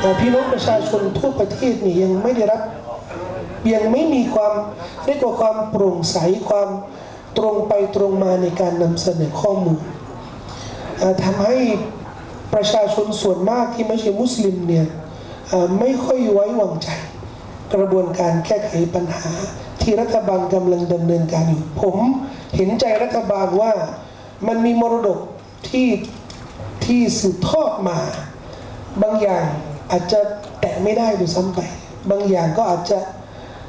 แต่พี่น้องประชาชนทั่วประเทศนี่ยังไม่ได้รับยังไม่มีความเรียกว่าความโปร่งใสความตรงไปตรงมาในการนำเสนอข้อมูลทำให้ประชาชนส่วนมากที่ไม่ใช่มุสลิมเนี่ย ไม่ค่อยไว้วางใจ กระบวนการแก้ไขปัญหา ที่รัฐบาลกำลังดำเนินการอยู่ ผมเห็นใจรัฐบาลว่ามันมีมรดกที่ที่สืบทอดมา บางอย่างอาจจะแตะไม่ได้ด้วยซ้ำไป บางอย่างก็อาจจะ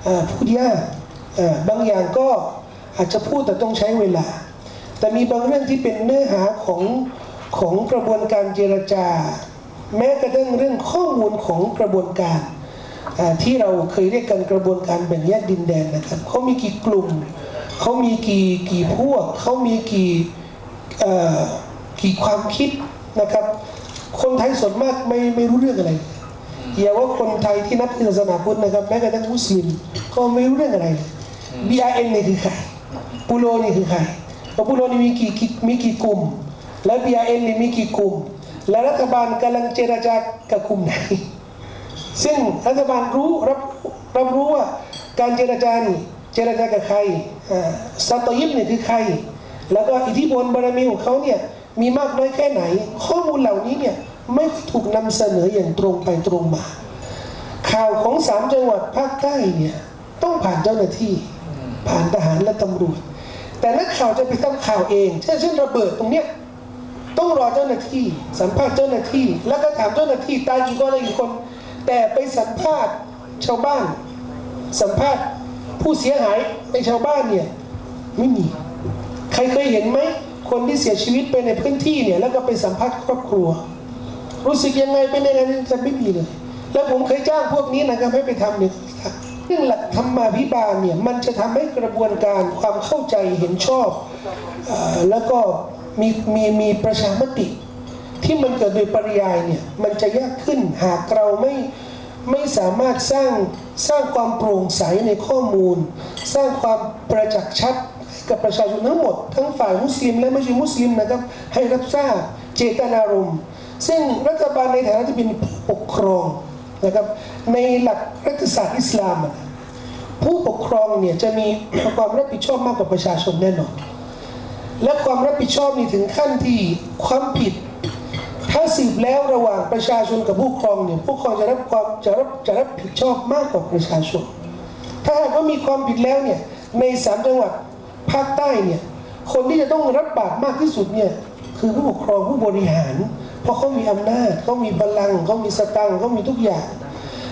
เอ่อพูดยากเอ่อบางอย่างก็อาจจะพูดแต่ต้องใช้เวลา แต่มีบางเรื่องที่เป็นเนื้อหาของของกระบวนการเจรจา แม้กระทั่งเรื่องข้อมูลของกระบวนการ ที่เราเคยเรียกกันกระบวนการแบ่งแยกดินแดนนะครับเขามีกี่กลุ่มเขามีกี่กี่พวกเขามีกี่กี่ความคิดนะครับ คนไทยส่วนมากไม่ไม่รู้เรื่องอะไรอย่าว่าคนไทยที่นับถือศาสนาพุทธนะครับแม้กระทั่งมุสลิมก็ไม่รู้เรื่องอะไร BRN นี่คือใครปูโรนี่คือใครปูโรนี่มีกี่กี่มีกี่กลุ่ม และ BRN นี่มีกี่กลุ่ม และรัฐบาลกำลังเจรจากับกลุ่มไหน ซึ่งรัฐบาลรู้รับรับรู้ว่าการเจรจานี่เจรจากับใครซาตยิบเนี่ยคือใคร แล้วก็อิทธิพลบารมีของเขาเนี่ยมีมากน้อยแค่ไหน ข้อมูลเหล่านี้เนี่ยไม่ถูกนำเสนออย่างตรงไปตรงมา ข่าวของสามจังหวัดภาคใต้เนี่ยต้องผ่านเจ้าหน้าที่ ผ่านทหารและตำรวจ แต่นักข่าวจะไปทำข่าวเองเช่นเช่นระเบิดตรงเนี้ย ต้องรอเจ้าหน้าที่ สัมภาษณ์เจ้าหน้าที่ แล้วก็ถามเจ้าหน้าที่ตายกี่คนอะไรกี่คน แต่ไปสัมภาษณ์ชาวบ้าน สัมภาษณ์ผู้เสียหายในชาวบ้านเนี่ยไม่มี ใครเคยเห็นไหมคนที่เสียชีวิตไปในพื้นที่เนี่ยแล้วก็ไปสัมภาษณ์ครอบครัว รู้สึกยังไงเป็นยังไงจะไม่มีเลย แล้วผมเคยจ้างพวกนี้นะครับให้ไปทำเนี่ยเรื่องหลักธรรมาภิบาลเนี่ยมันจะทำให้กระบวนการความเข้าใจเห็นชอบอแล้วก็ มีมีมีประชามติ ที่มันเกิดโดยปริยายเนี่ยมันจะยากขึ้นหากเราไม่ไม่สามารถสร้างสร้างความโปร่งใสในข้อมูล สร้างความประจักษ์ชัดกับประชาชนทั้งหมด ทั้งฝ่ายมุสลิมและไม่ใช่มุสลิมนะครับ ให้รับทราบเจตนารมณ์ ซึ่งรัฐบาลในฐานะที่เป็นผู้ปกครองนะครับในหลักรัฐศาสตร์อิสลาม ผู้ปกครองเนี่ยจะมีความรับผิดชอบมากกว่าประชาชนแน่นอน และความรับผิดชอบนี่ถึงขั้นที่ความผิด ถ้าสืบแล้วระหว่างประชาชนกับผู้ครองเนี่ยผู้ครองจะรับความจะรับจะรับผิดชอบมากกว่าประชาชน ถ้าหากว่ามีความผิดแล้วเนี่ยในสามจังหวัดภาคใต้เนี่ยคนที่จะต้องรับบาปมากที่สุดเนี่ยคือผู้ปกครองผู้บริหาร เพราะเขามีอำนาจเขามีพลังเขามีสตังค์เขามีทุกอย่าง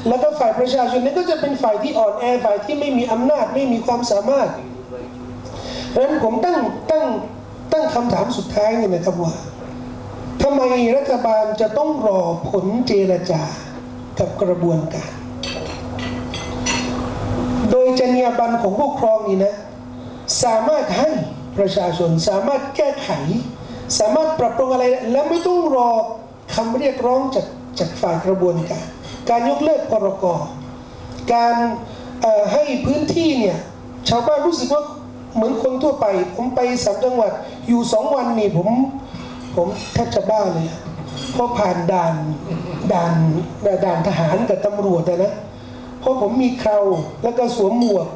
แล้วก็ฝ่ายประชาชนนี่ก็จะเป็นฝ่ายที่อ่อนแอฝ่ายที่ไม่มีอำนาจไม่มีความสามารถดังนั้นผมตั้งตั้ง ตั้งคำถามสุดท้ายเนี่ยนะครับว่าทำไมรัฐบาลจะต้องรอผลเจรจากับกระบวนการ โดยจรรยาบรรณของผู้ครองนี่นะ สามารถให้ประชาชนสามารถแก้ไข สามารถปรับปรุงอะไร และไม่ต้องรอคำเรียกร้องจากจากฝ่ายกระบวนการ การยกเลิกพรกการให้พื้นที่เนี่ยชาวบ้านรู้สึกว่า เหมือนคนทั่วไป ผมไปสามจังหวัดอยู่สองวันนี่ผม ผมแทบจะบ้าเลยเพราะผ่านด่านด่านด่านทหารกับตำรวจอะนะเพราะผมมีเคราแล้วก็สวมหมวก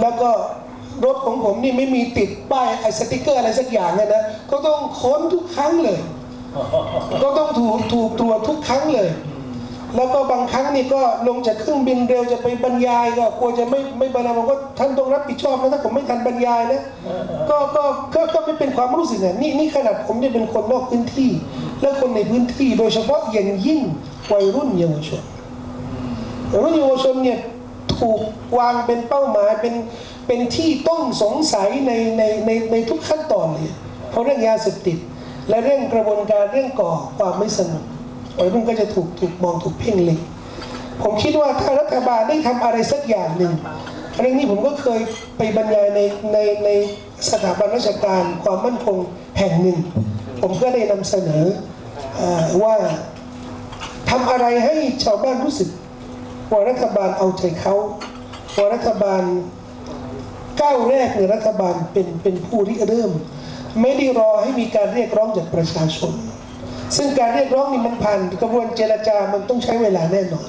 แล้วก็รถของผมนี่ไม่มีติดป้ายไอ้สติกเกอร์อะไรสักอย่างเนี่ยนะก็ต้องค้นทุกครั้งเลย ก็ต้องถูกถูกตรวจทุกครั้งเลย แล้วก็บางครั้งนี่ก็ลงจากเครื่องบินเร็วจะไปบรรยายก็กลัวจะไม่ไม่บรรยายผมก็ท่านต้องรับผิดชอบนะถ้าผมไม่ทันบรรยายนะก็ก็ก็ก็ไม่เป็นความรู้สึกอะนี่นี่ขนาดผมจะเป็นคนนอกพื้นที่ และคนในพื้นที่โดยเฉพาะอย่างยิ่งวัยรุ่นเยาวชนวัยรุ่นเยาวชนเนี่ยถูกวางเป็นเป้าหมายเป็นเป็นที่ต้องสงสัยในในในในทุกขั้นตอนเลยเพราะเรื่องยาเสพติดและเรื่องกระบวนการเรื่องก่อความไม่สงบ วัยรุ่นก็จะถูกถูกมองถูกเพ่งเล็งผมคิดว่าถ้ารัฐบาลได้ทำอะไรสักอย่างหนึ่งเรื่องนี้ผมก็เคยไปบรรยายในในในสถาบันราชการความมั่นคงแห่งหนึ่ง ผมก็ได้นำเสนออว่าทำอะไรให้ชาวบ้านรู้สึก ว่ารัฐบาลเอาใจเขาว่ารัฐบาลก้าวแรกในรัฐบาลเป็นเป็นผู้ริเริ่ม ไม่ได้รอให้มีการเรียกร้องจากประชาชน ซึ่งการเรียกร้องนี่มันผ่านกระบวนเจรจามันต้องใช้เวลาแน่นอน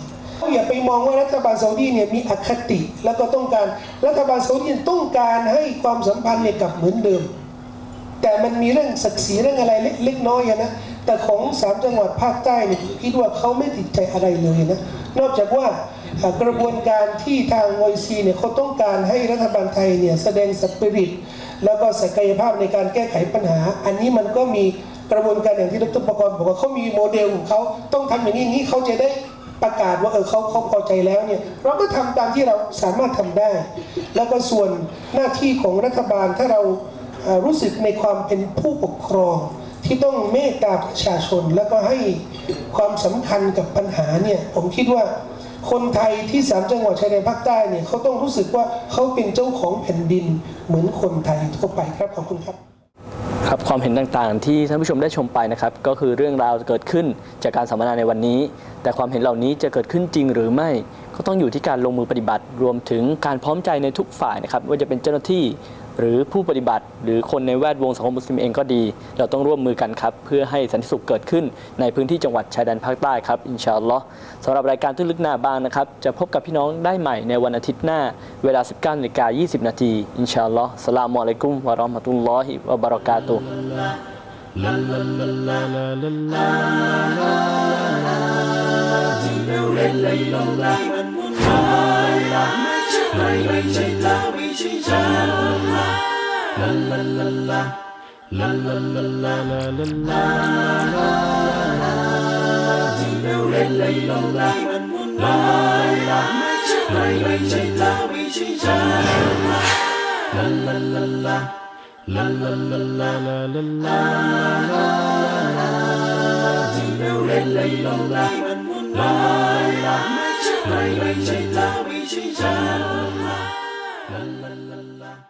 อย่าไปมองว่ารัฐบาลซาอุดีเนี่ยมีอคติ แล้วก็ต้องการรัฐบาลซาอุดีต้องการให้ความสัมพันธ์เนี่ยกลับเหมือนเดิม แต่มันมีเรื่องศักดิ์ศรีเรื่องอะไรเล็กๆน้อยๆนะแต่ของสามจังหวัดภาคใต้เนี่ยคิดว่าเขาไม่ติดใจอะไรเลยนะนอกจากว่าอ่ากระบวนการที่ทางโอซีเนี่ยเขาต้องการให้รัฐบาลไทยเนี่ยแสดงสปิริตแล้วก็ศักยภาพในการแก้ไขปัญหา อันนี้มันก็มี กระบวนการอย่างที่ดรประกรณ์บอกว่าเขามีโมเดลของเขาต้องทำอย่างนี้นี้เขาจะได้ประกาศว่าเออเขาเขาพอใจแล้วเนี่ยเราก็ทำตามที่เราสามารถทำได้ แล้วก็ส่วนหน้าที่ของรัฐบาลถ้าเราอ่ารู้สึกในความเป็นผู้ปกครองที่ต้องเมตตาประชาชน แล้วก็ให้ความสำคัญกับปัญหาเนี่ยผมคิดว่าคนไทยที่สามจังหวัดชายแดนภาคใต้เนี่ยเขาต้องรู้สึกว่าเขาเป็นเจ้าของแผ่นดินเหมือนคนไทยทั่วไปครับขอบคุณครับ ครับความเห็นต่างๆ ที่ท่านผู้ชมได้ชมไปนะครับก็คือเรื่องราวเกิดขึ้นจากการสัมมนาในวันนี้ แต่ความเห็นเหล่านี้จะเกิดขึ้นจริงหรือไม่ ก็ต้องอยู่ที่การลงมือปฏิบัติ รวมถึงการพร้อมใจในทุกฝ่ายนะครับว่าจะเป็นเจ้าหน้าที่ หรือผู้ปฏิบัติ หรือคนในแวดวงสังคมมุสลิมเองก็ดี เราต้องร่วมมือกันครับ เพื่อให้สันติสุขเกิดขึ้นในพื้นที่จังหวัดชายแดนภาคใต้ครับอินชาอัลลอฮ์สำหรับรายการตื้นลึกหน้าบ้านนะครับ จะพบกับพี่น้องได้ใหม่ในวันอาทิตย์หน้า เวลา 19นาฬิกา20 นาทีอินชาอัลลอฮ์สลามอะลัยกุมวะราะห์มะตุลลอฮิวะบะเราะกาตุฮ์ la la la hai bay trên lá bị chi cha la la la la la la la la la la la tình yêu lên lấy lâu lại vẫn muốn lại hai bay trên lá bị chi cha la la la la la la la la la la la tình yêu lên lấy lâu lại vẫn muốn lại 闺蜜请到微信上啦啦啦啦